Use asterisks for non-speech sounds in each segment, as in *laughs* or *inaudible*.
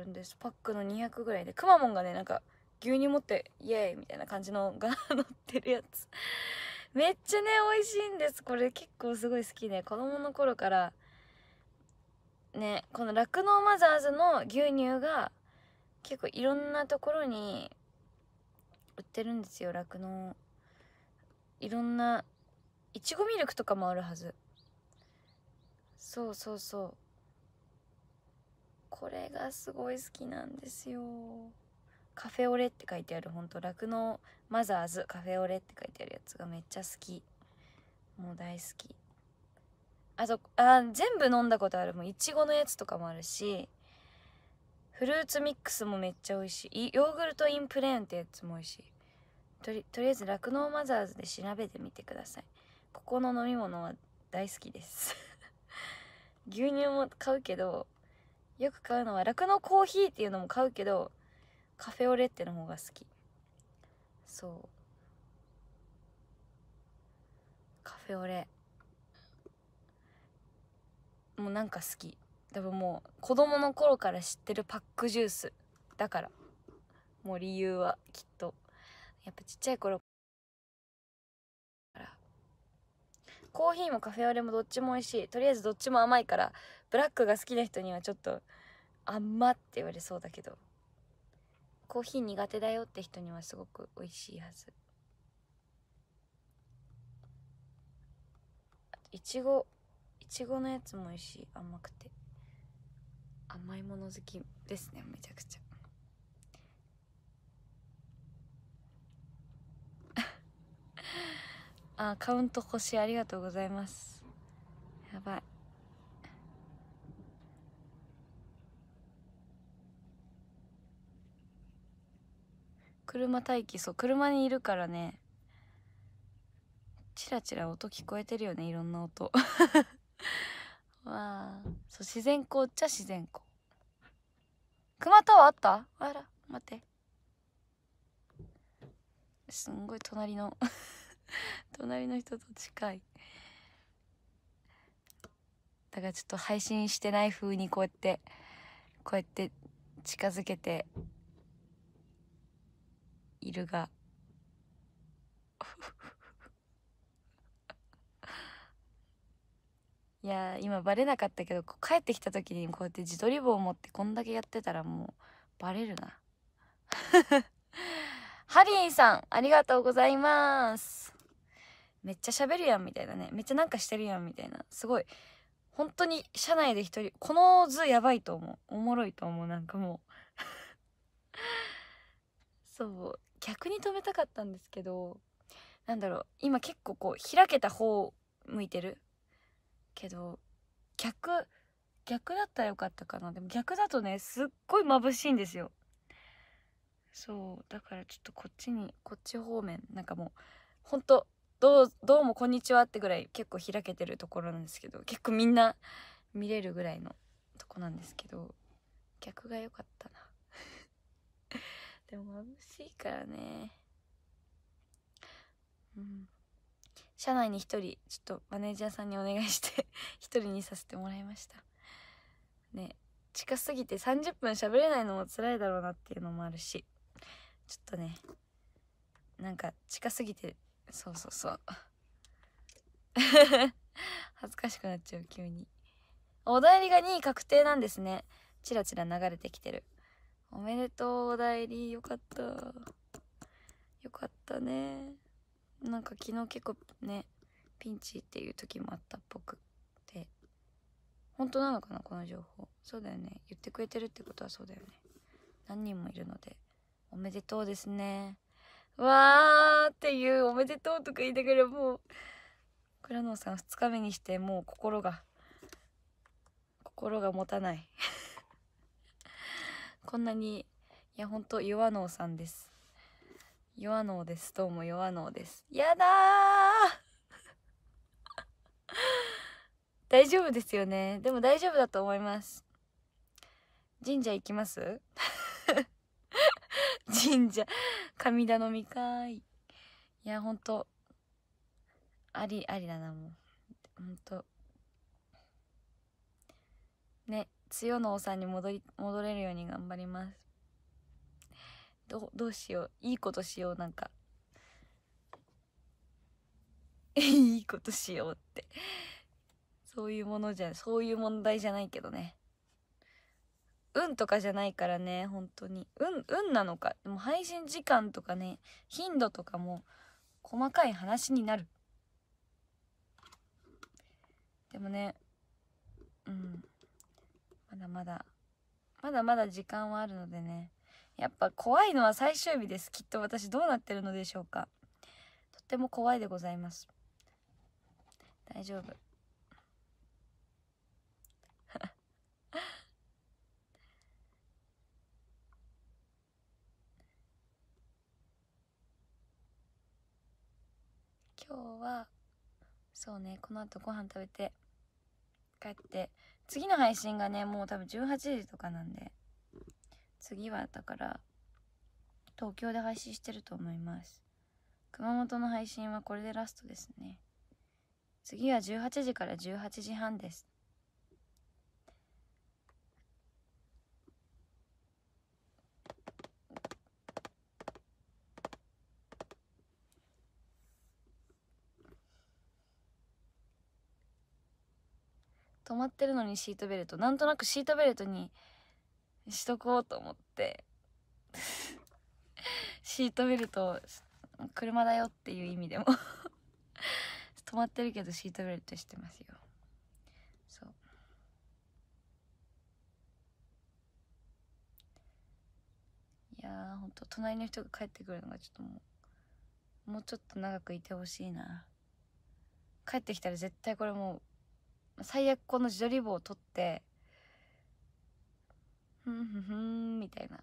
るんです。パックの200ぐらいでくまモンがねなんか牛乳持ってイエーイみたいな感じのが乗ってるやつ。めっちゃね美味しいんです。これ結構すごい好きで子供の頃からねこの酪農マザーズの牛乳が結構いろんなところに売ってるんですよ酪農。いろんないちごミルクとかもあるはず。そうそうそう。これがすごい好きなんですよ。カフェオレって書いてあるほんと酪農マザーズ。カフェオレって書いてあるやつがめっちゃ好き。もう大好き。あとあ全部飲んだことある。もういちごのやつとかもあるしフルーツミックスもめっちゃ美味しい。ヨーグルトインプレーンってやつも美味しい。とりとりあえず酪農マザーズで調べてみてください。ここの飲み物は大好きです。*laughs* 牛乳も買うけどよく買うのは酪農コーヒーっていうのも買うけどカフェオレっての方が好き。そう。カフェオレ。もうなんか好き。多分もう子供の頃から知ってるパックジュースだから。もう理由はきっと。やっぱちっちゃい頃からコーヒーもカフェオレもどっちも美味しい。とりあえずどっちも甘いからブラックが好きな人にはちょっと甘って言われそうだけど。コーヒー苦手だよって人にはすごく美味しいはず。いちごいちごのやつも美味しい。甘くて。甘いもの好きですねめちゃくちゃ。あカウント星ありがとうございます。やばい。車待機そう車にいるからね。チラチラ音聞こえてるよねいろんな音。*laughs* わあ。そう自然光っちゃ自然光。熊田はあった？あら待って。すんごい隣の。*laughs* *laughs* 隣の人と近い。だからちょっと配信してない風にこうやってこうやって近づけているが。*laughs* いや今バレなかったけど帰ってきた時にこうやって自撮り棒を持ってこんだけやってたらもうバレるな。*laughs* ハリーさんありがとうございます。めっちゃ喋るやんみたいなね。めっちゃなんかしてるやんみたいな。すごい。本当に車内で一人この図やばいと思う。おもろいと思う。なんかもう。*laughs* そう。逆に止めたかったんですけどなんだろう。今結構こう開けた方向いてる。けど逆逆だったらよかったかな。でも逆だとねすっごい眩しいんですよ。そう。だからちょっとこっちにこっち方面なんかもうほんとどうどうもこんにちはってぐらい結構開けてるところなんですけど結構みんな見れるぐらいのとこなんですけど逆が良かったな。*laughs* でも眩しいからね。うん。社内に一人ちょっとマネージャーさんにお願いして *laughs* 一人にさせてもらいました。ね近すぎて30分喋れないのも辛いだろうなっていうのもあるしちょっとねなんか近すぎてそうそうそう。*laughs* 恥ずかしくなっちゃう急に。おだいりが2位確定なんですね。チラチラ流れてきてる。おめでとうおだいりよかった。よかったね。なんか昨日結構ねピンチっていう時もあったっぽくて。本当なのかなこの情報。そうだよね。言ってくれてるってことはそうだよね。何人もいるので。おめでとうですね。わーっていうおめでとうとか言いながらもう倉野さん2日目にしてもう心が心が持たない。*laughs* こんなにいやほんと弱脳さんです。弱脳ですどうも弱脳です。やだ *laughs* 大丈夫ですよね。でも大丈夫だと思います。神社行きます？*laughs* 神社。神頼みかいいやほんと。ありありだなもう。ほんと。ね強のおさんに戻り戻れるように頑張ります。どどうしよう。いいことしようなんか。*laughs* いいことしようって。そういうものじゃそういう問題じゃないけどね。運とかじゃないからね本当に。運運なのか。でも配信時間とかね頻度とかも細かい話になる。でもねうん。まだまだ。まだまだ時間はあるのでね。やっぱ怖いのは最終日です。きっと私どうなってるのでしょうか。とっても怖いでございます。大丈夫。今日はそうねこの後ご飯食べて帰って次の配信がねもう多分18時とかなんで次はだから東京で配信してると思います。熊本の配信はこれでラストですね。次は18時から18時半です。止まってるのにシートベルトなんとなくシートベルトにしとこうと思って *laughs* シートベルト車だよっていう意味でも *laughs* 止まってるけどシートベルトしてますよ。そう。いやーほんと隣の人が帰ってくるのがちょっともうもうちょっと長くいてほしいな。帰ってきたら絶対これもう最悪この自撮り棒を取ってふんふんふんみたいな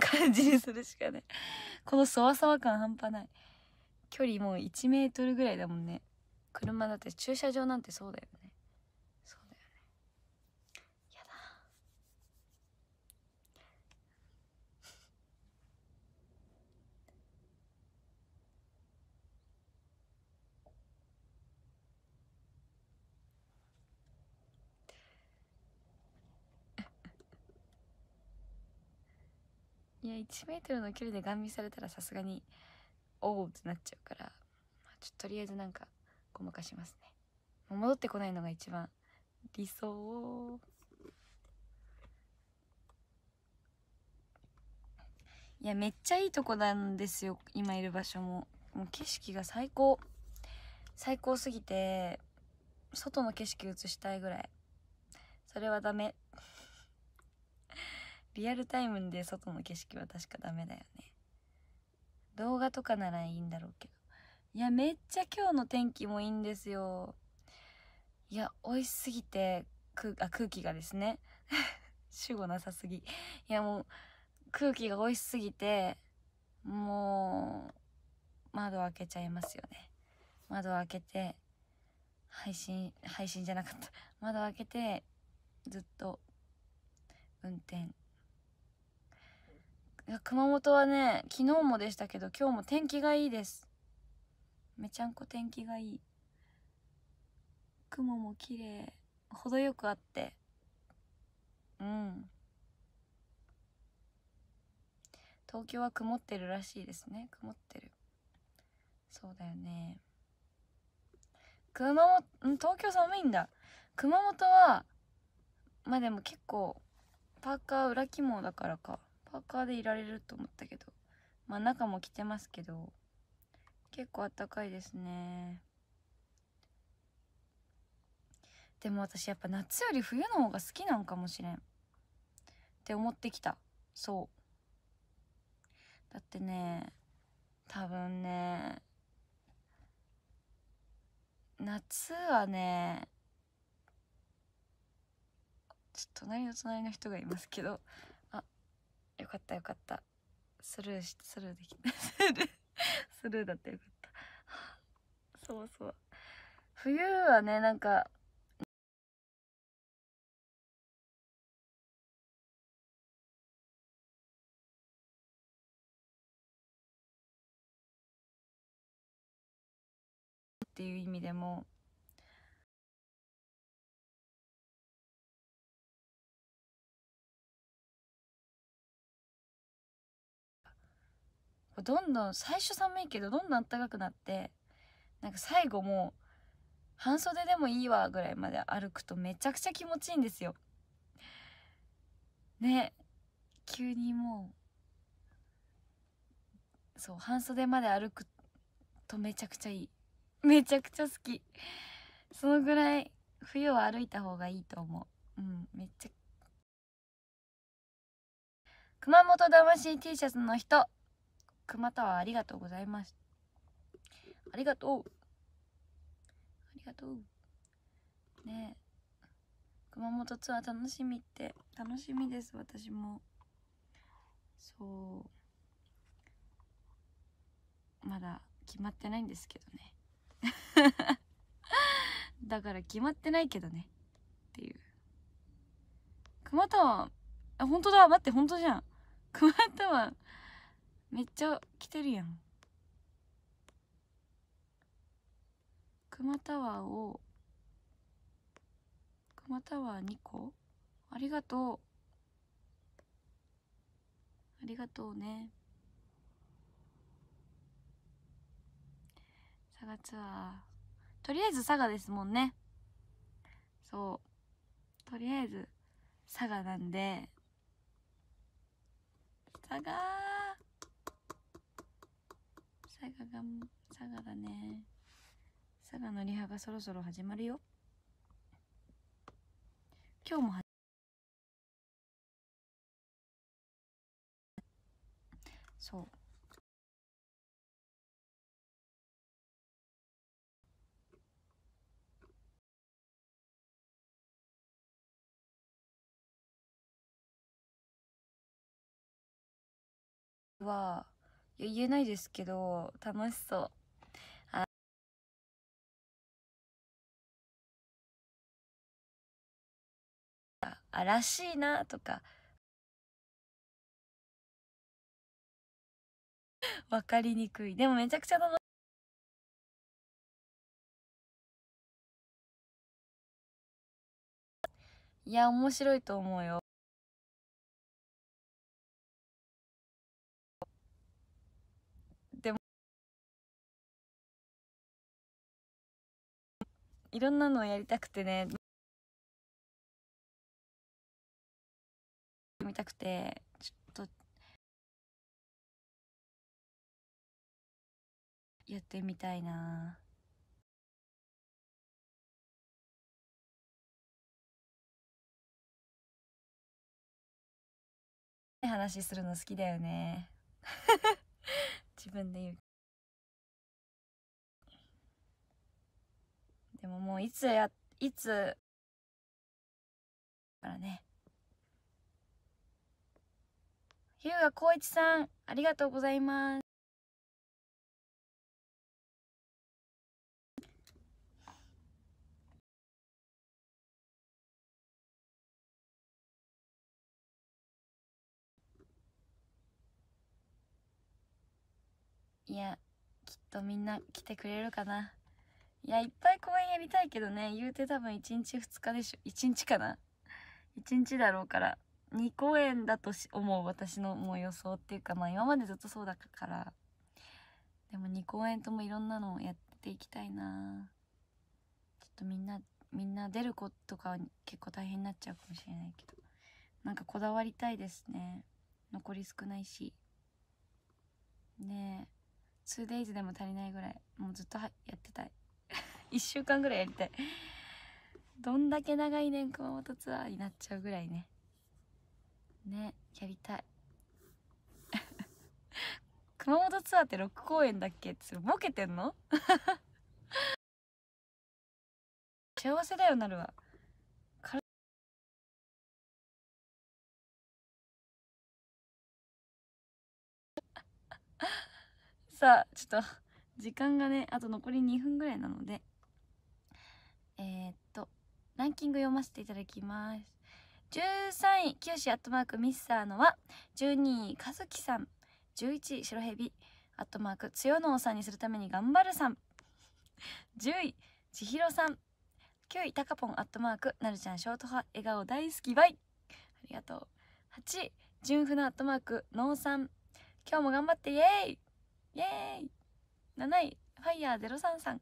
感じにするしかない。このそわそわ感半端ない。距離もう1メートルぐらいだもんね。車だって駐車場なんてそうだよねそうだよねやだいや1メートルの距離でガン見されたらさすがにおうってなっちゃうから、まあ、ちょっととりあえずなんかごまかしますね。戻ってこないのが一番理想。いやめっちゃいいとこなんですよ今いる場所も。もう景色が最高。最高すぎて外の景色映したいぐらい。それはダメ。リアルタイムで外の景色は確かダメだよね。動画とかならいいんだろうけど。いやめっちゃ今日の天気もいいんですよ。いや美味しすぎて空あ空気がですね。*laughs* 主語なさすぎ。いやもう空気が美味しすぎてもう窓開けちゃいますよね。窓開けて配信配信じゃなかった。窓開けてずっと運転熊本はね昨日もでしたけど今日も天気がいいです。めちゃんこ天気がいい。雲も綺麗程よくあって。うん。東京は曇ってるらしいですね。曇ってる。そうだよね。熊本ん東京寒いんだ。熊本はまあでも結構パーカー裏肝だからか。パーカーでいられると思ったけど。まあ中も着てますけど。結構あったかいですね。でも私やっぱ夏より冬の方が好きなんかもしれん。って思ってきた。そう。だってね多分ね夏はねちょっと隣の隣の人がいますけど。よかったよかった。スルーしスルーできた。スルースルーだってよかった。*laughs* そうそう。冬はねなんかっていう意味でもどんどん最初寒いけどどんどん暖かくなってなんか最後もう半袖でもいいわぐらいまで歩くとめちゃくちゃ気持ちいいんですよ。ね。急にもうそう半袖まで歩くとめちゃくちゃいい。めちゃくちゃ好き。そのぐらい冬は歩いた方がいいと思う。うんめっちゃ。熊本魂 T シャツの人。熊田はありがとうございます。ありがとう。ありがとう。ね熊本ツアー楽しみって。楽しみです私も。そう。まだ決まってないんですけどね。*laughs* だから決まってないけどね。っていう。熊田はあ本当だ。待って本当じゃん。熊田はめっちゃ来てるやん。熊タワーを熊タワー2個？ありがとう。ありがとうね。佐賀ツアー。とりあえず佐賀ですもんね。そう。とりあえず佐賀なんで。佐賀佐賀が佐賀だね。佐賀のリハがそろそろ始まるよ。今日もそう。は言えないですけど楽しそう。ああらしいなとか。*laughs* 分かりにくい。でもめちゃくちゃ楽しいや面白いと思うよ。いろんなのをやりたくてね。見たくてちょっと。やってみたいな。話するの好きだよね。*laughs* 自分で言う。でももういつやいつからね。日向光一さんありがとうございます。いやきっとみんな来てくれるかな。いやいっぱい公演やりたいけどね。言うて多分1日2日でしょ。1日かな。1日だろうから。2公演だと思う私のもう予想っていうか。まあ今までずっとそうだから。でも2公演ともいろんなのをやっていきたいな。ちょっとみんなみんな出る子とか結構大変になっちゃうかもしれないけど。なんかこだわりたいですね。残り少ないし。ねえ。2days でも足りないぐらい。もうずっとやってたい。1週間ぐらいやりたい。どんだけ長いねん熊本ツアーになっちゃうぐらいね。ねやりたい。*laughs* 熊本ツアーって6公演だっけってボケてんの？*laughs* 幸せだよなるわ。*laughs* さあちょっと時間がねあと残り2分ぐらいなので。えー、っとランキング読ませていただきます。13位清アットマークミスサーのは12位和樹さん。11位白蛇アットマーク強のおさんにするために頑張るさん。10位千尋さん。9位タカポンアットマークなるちゃんショート派笑顔大好きバイ。ありがとう。8位純船アットマークノーさん。今日も頑張ってイエーイ。イエーイ !7 位、ファイヤー03さん。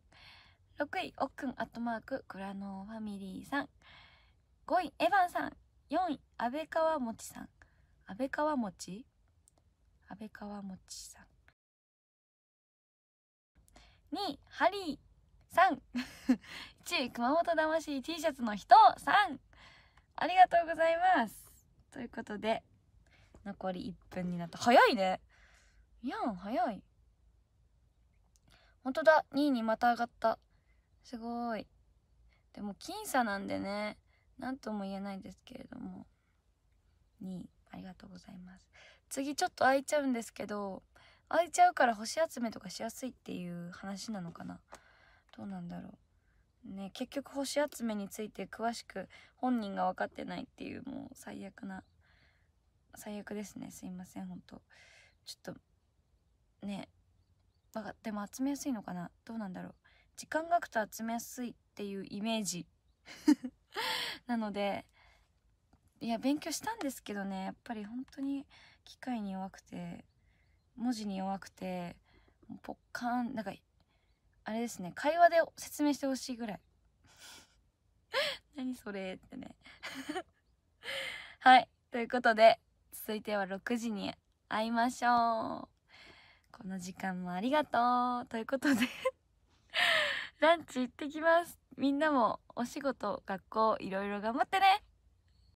6位、おっくん、アットマーク、クラノーファミリーさん。5位、エヴァンさん。4位、安倍川もちさん。安倍川もち安倍川もちさん。2位、ハリーさん。*laughs* 1位、熊本魂 T シャツの人さん。ありがとうございます。ということで、残り1分になった。早いね。いやん、早い。ほんとだ、2位にまた上がった。すごい。でも、僅差なんでね、なんとも言えないですけれども。2位、ありがとうございます。次ちょっと空いちゃうんですけど、空いちゃうから星集めとかしやすいっていう話なのかなどうなんだろう。ね、結局星集めについて詳しく本人が分かってないっていうもう最悪な最悪ですねすいませんほんとちょっとねでも集めやすいのかなどうなんだろう時間が空くと集めやすいっていうイメージ。*laughs* なのでいや勉強したんですけどねやっぱり本当に機械に弱くて文字に弱くてポッカーンなんかあれですね会話で説明してほしいぐらい。*laughs* 何それってね。*laughs* はいということで続いては6時に会いましょう。この時間もありがとう。ということでランチ行ってきます。みんなもお仕事学校いろいろ頑張ってね。